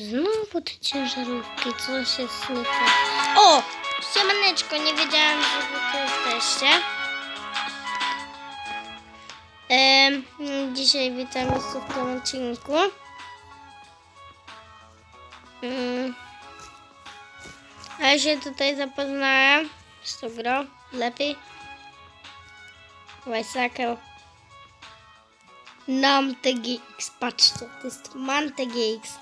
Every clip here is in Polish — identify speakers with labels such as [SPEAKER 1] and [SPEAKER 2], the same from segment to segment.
[SPEAKER 1] Znowu te ciężarówki, co się smyka. O! Siemaneczko, nie wiedziałam, że wy tu jesteście. Dzisiaj witam was w tym odcinku. Mm. Ja się tutaj zapoznałem z tą grą lepiej. Wajsakeł. NamTGX, patrzcie, to jest ManTGX.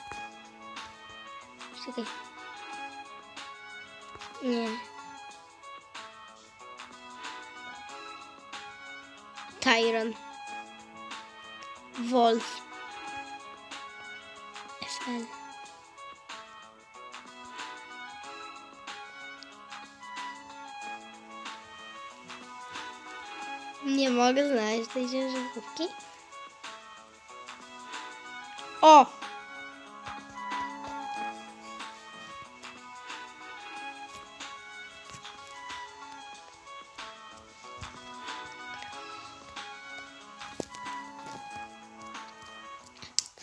[SPEAKER 1] Czekaj. Nie. Tyron. Wolf. FL. Nie mogę znaleźć tej ciężarówki. O!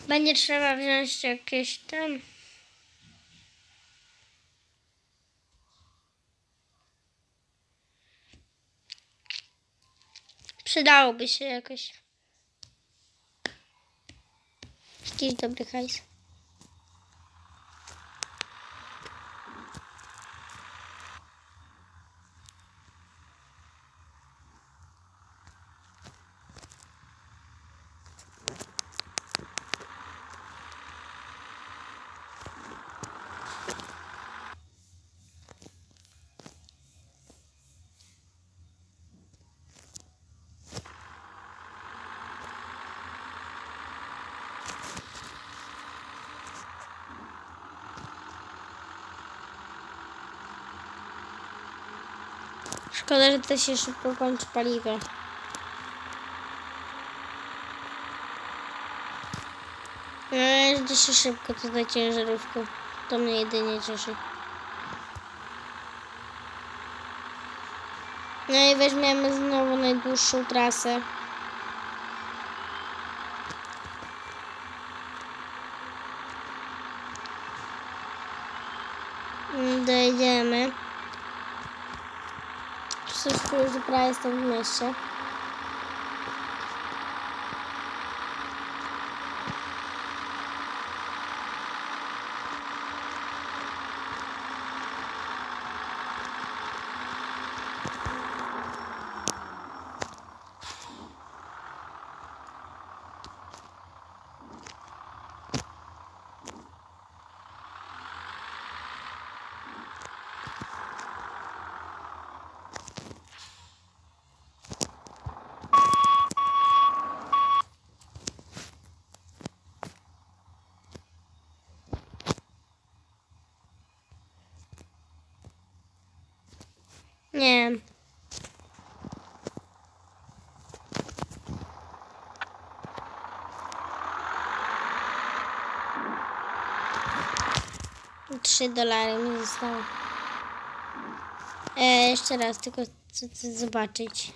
[SPEAKER 1] Będzie trzeba wziąć jakieś tam. Przydałoby się jakoś. aqui então, de dobrecais. Szkoda, że to się szybko kończy paliwo. No, że się szybko tutaj ciężarówką. To mnie jedynie cieszy. No i weźmiemy znowu najdłuższą trasę. kraj jestem w. Nie. Trzy dolary mi zostało. E, jeszcze raz, tylko chcę chcę zobaczyć.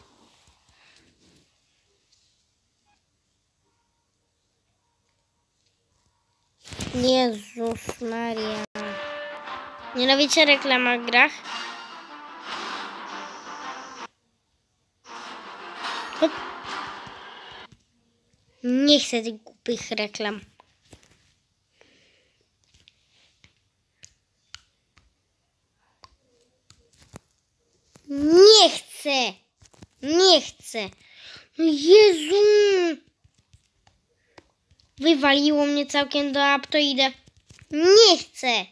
[SPEAKER 1] Jezus Maria. Nienawidzę reklama w grach. Nie chcę tych głupich reklam. Nie chcę. Nie chcę. No Jezu. Wywaliło mnie całkiem do aptoidę. Nie chcę.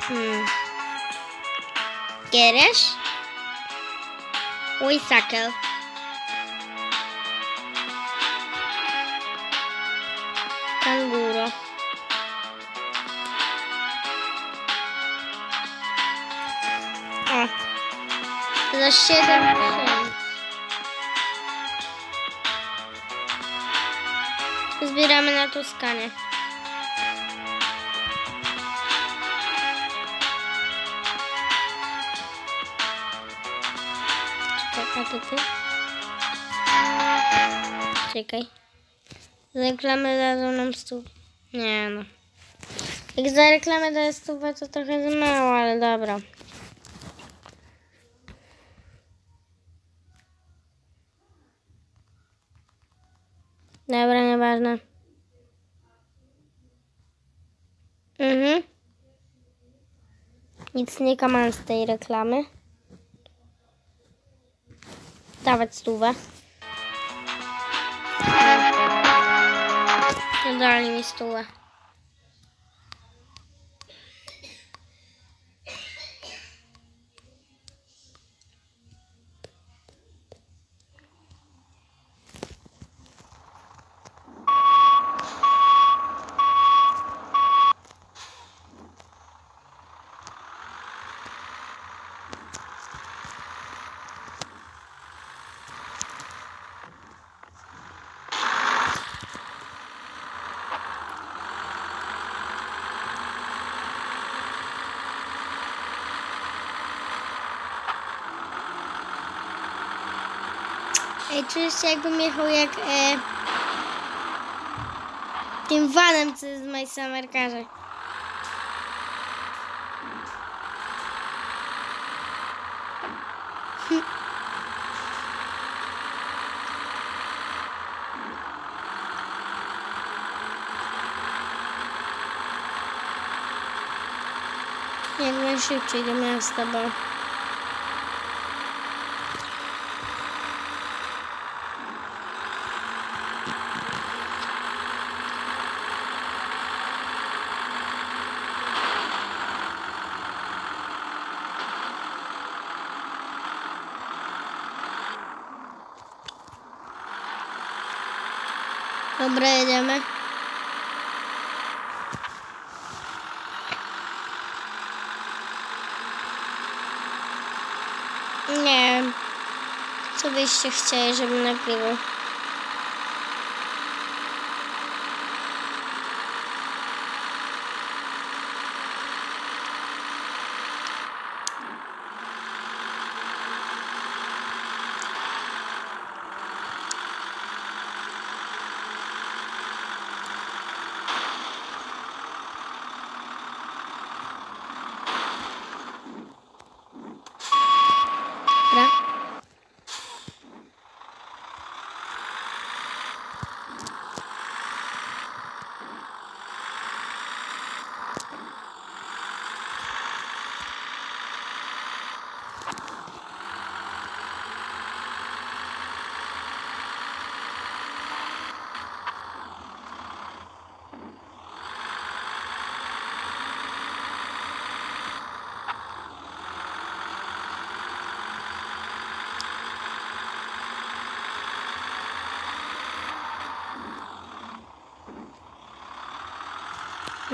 [SPEAKER 1] Hmm. Gieresz? Łysakel. Za 7 tysięcy. Zbieramy na Tuskanie. Czekaj, a ty? Czekaj. Za reklamę dadzą nam stół. Nie no. Jak za reklamę daję stówę, to trochę za mało, ale dobra. Dobra, nieważne. Mhm. Nic nie kamam z tej reklamy. Dawać stówę. No dali mi stówę. Ej, czuję się jakbym jechał jak e, tym vanem, co jest z Summer Carze. Jak najszybciej do miasta, bo... Dobra, jedziemy. Nie wiem, co byście chcieli, żebym nagrywał.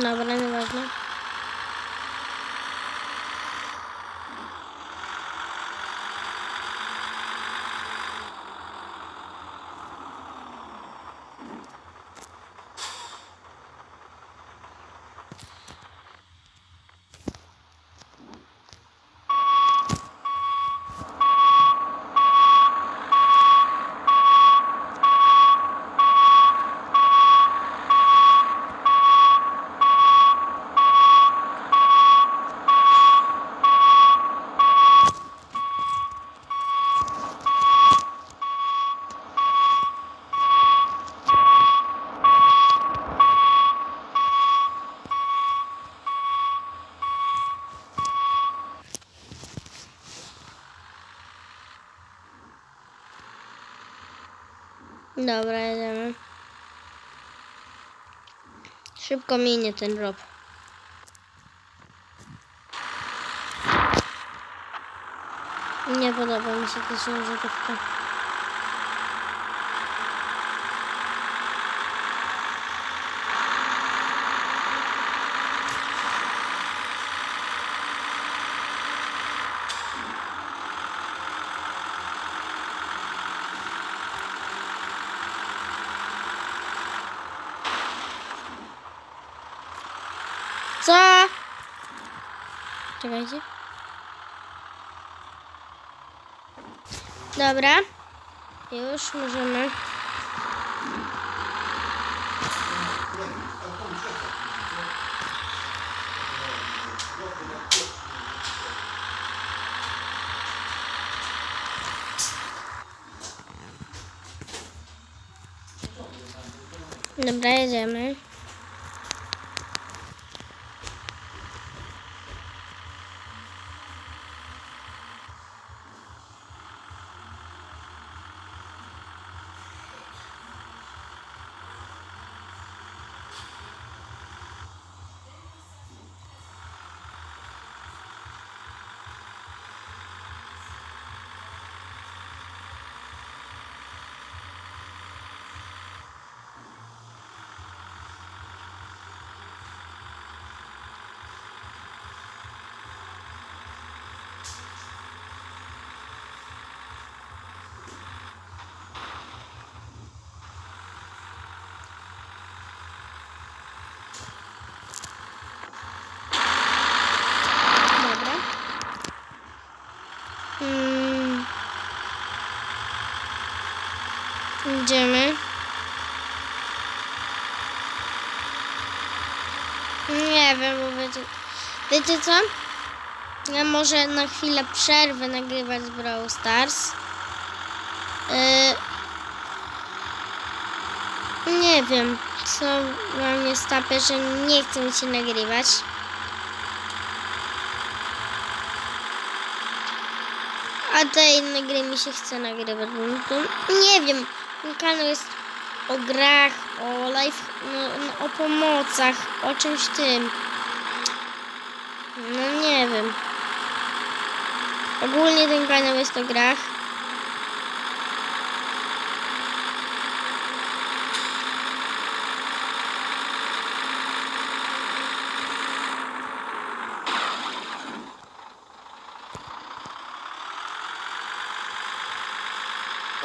[SPEAKER 1] Dobra, nieważne. Dobra, jedziemy. Szybko minie ten drop. Nie podoba mi się ta książeczka. Czekajcie. Dobra. Już możemy. Dobra, jedziemy. Idziemy. Nie wiem, bo wiecie... Wiecie co? Ja może na chwilę przerwę nagrywać z Brawl Stars. Yy, nie wiem, co wam jest tapę, że nie chce mi się nagrywać. A te inne gry mi się chce nagrywać. Nie wiem. Mój kanał jest o grach, o life, no, no, o pomocach, o czymś tym. No nie wiem. Ogólnie ten kanał jest o grach.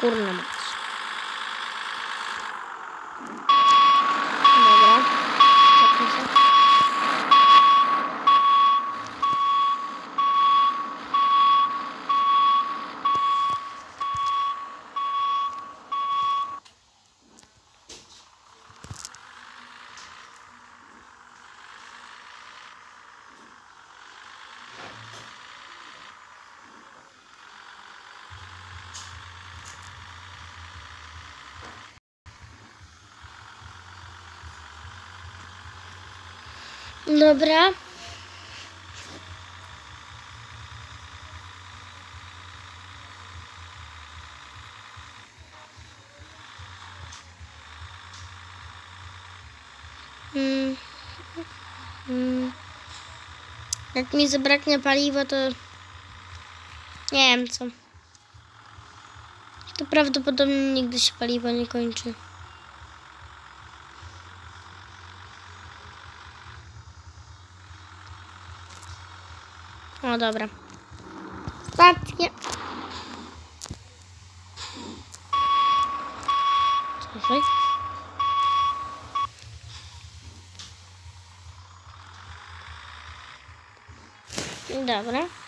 [SPEAKER 1] Kurna mać. Dobra. Cofnij się. Dobra. Mm. Mm. Jak mi zabraknie paliwa, to nie wiem co. To prawdopodobnie nigdy się paliwo nie kończy. O, dobra. Stacja. Czekaj. Dobra.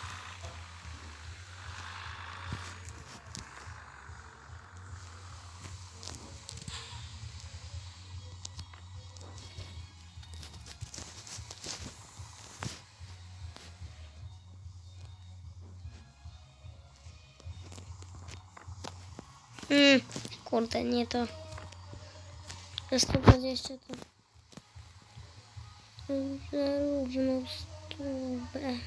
[SPEAKER 1] Kurde, nie to. Za 120 to. Stówę.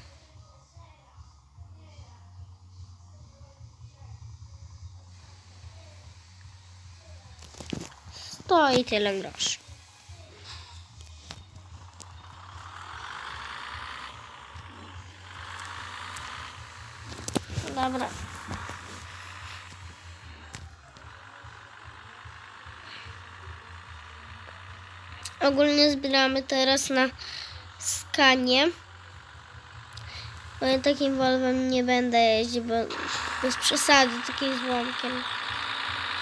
[SPEAKER 1] Stoi tyle groszy. Dobra. Ogólnie zbieramy teraz na skanie. Bo ja takim Volvem nie będę jeździć, bo bez przesady takim złomkiem.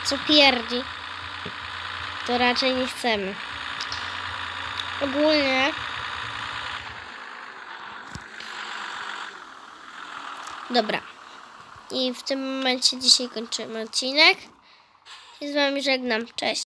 [SPEAKER 1] Co pierdzi. To raczej nie chcemy. Ogólnie Dobra. I w tym momencie dzisiaj kończymy odcinek. I z wami żegnam. Cześć.